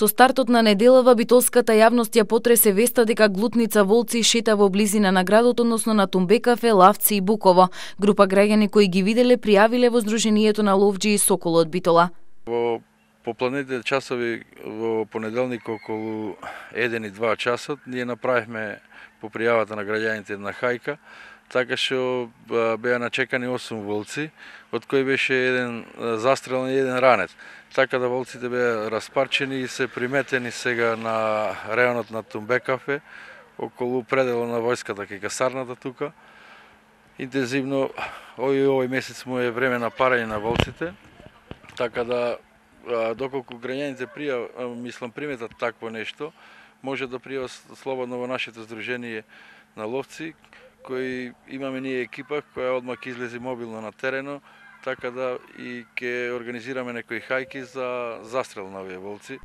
Со стартот на неделава битолската јавност ја потресе веста дека глутница волци шета во близина на градот, односно на Тумбекафе, Лавци и Буково. Група граѓани кои ги виделе пријавиле во Сдруженијето на ловџи и Соколот Битола. Во попладните часови во понеделник околу 1 и 2 часот ние направивме по пријавата на граѓаните на хајка така што беа начекани 8 волци, од кои беше еден застрелен и еден ранет. Така да волците беа распарчени и се приметени сега на реонот на Тумбекафе, околу предело на војската кај касарната тука. Интензивно овој овој месец му е време на парање на волците, така да доколку граѓаните прија, мислам приметат такво нешто, може да прија слободно во нашето здружение на ловци, кои имаме ние екипа која одмак излези мобилно на терено, така да и ќе организираме некои хајки за застрел на овие волци.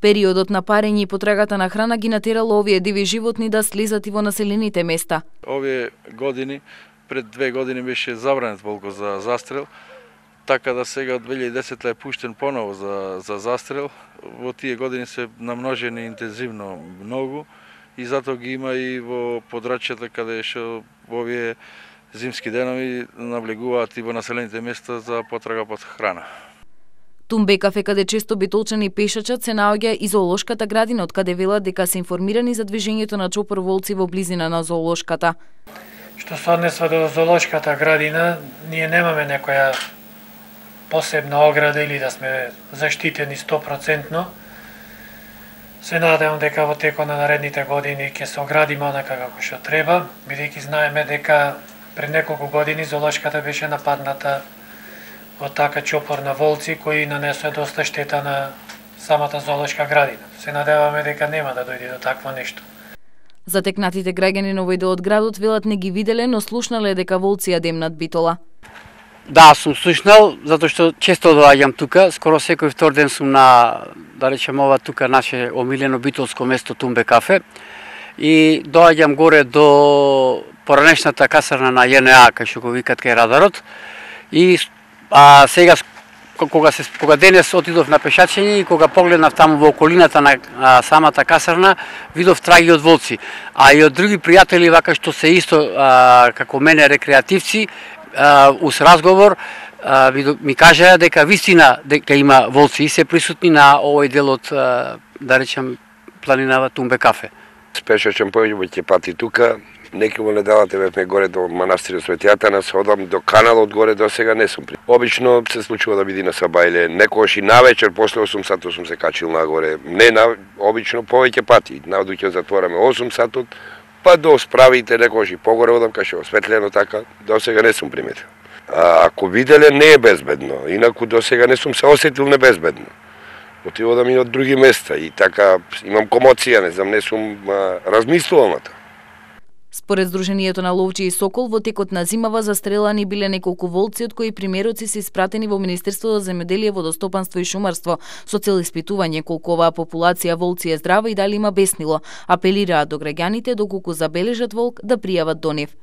Периодот на парење и потрагата на храна ги натерало овие диви животни да слизат и во населените места. Овие години, пред две години беше забранет волко за застрел, така да сега од 2010 е пуштен поново за, за застрел. Во тие години се намножени интензивно многу и затоа ги има и во подрачјата каде што во овие зимски денови навлегуваат и во населените места за потрага под храна. Тумбе кафе каде често битолчани пешачат се наоѓа и зоолошката градина од каде велат дека се информирани за движењето на чопор волци во близина на зоолошката. Што се однесува до зоолошката градина, ние немаме некоја посебна ограда или да сме заштитени 100%. Се надевам дека во текот на наредните години ќе се огради онака како што треба, бидејќи знаеме дека пред неколку години золошката беше нападната од така чопор на волци кои нанесоа доста штета на самата золошка градина. Се надеваме дека нема да дојде до такво нешто. Затекнатите граѓани на овој дел од градот велат не ги виделе, но слушнале дека волци ја демнат битола. Да, сум слушнал, затоа што често доаѓам тука, скоро секој втор ден сум на, да речем ова тука наше омилено битолско место Тумбе кафе. И доаѓам горе до поранешната касарна на ЈНА, кај што го викат кај радарот. И а сега кога се кога денес отидов на пешачење и кога погледнав таму во околината на а, самата касарна, видов траги од волци. А и од други пријатели вака што се исто а, како мене рекреативци, ус разговор ми кажа дека вистина дека има волци и се присутни на овој дел од да речем планинава Тумбе кафе. Спешачен повеќе пати тука, неки му не давате бевме горе до манастирот Светијата, на одам до каналот горе до сега не сум при. Обично се случува да биди на Сабајле, некојаш и навечер после 8 сатот сум се качил нагоре. Не на обично повеќе пати. Навдуќе затвораме 8 сатот, па до справите некојаш и погоре одам кај што осветлено така, до сега не сум приметил. А, ако виделе не е безбедно, инаку до сега не сум се осетил небезбедно. Отивам и од други места и така имам комоција, не знам, не сум а, размислувал на тоа. Според Сдруженијето на Ловчи и Сокол, во текот на зимава застрелани биле неколку волци, од кои примероци се испратени во Министерството за земеделие, водостопанство и шумарство, со цел испитување колку оваа популација волци е здрава и дали има беснило. Апелираат до граѓаните доколку забележат волк да пријават до нив.